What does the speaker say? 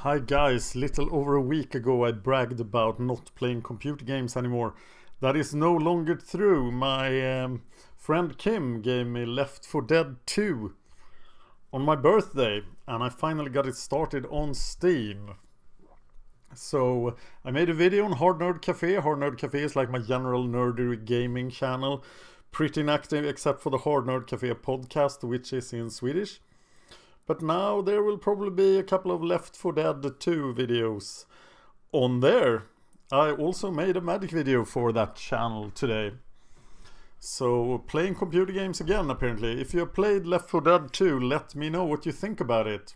Hi guys, little over a week ago I bragged about not playing computer games anymore. That is no longer true. My um, friend Kim gave me Left 4 Dead 2 on my birthday and I finally got it started on Steam. So I made a video on Hard Nerd Cafe. Hard Nerd Cafe is like my general nerdy gaming channel. Pretty inactive except for the Hard Nerd Cafe podcast which is in Swedish. But now there will probably be a couple of Left 4 Dead 2 videos on there. I also made a magic video for that channel today. So playing computer games again apparently. If you have played Left 4 Dead 2, let me know what you think about it.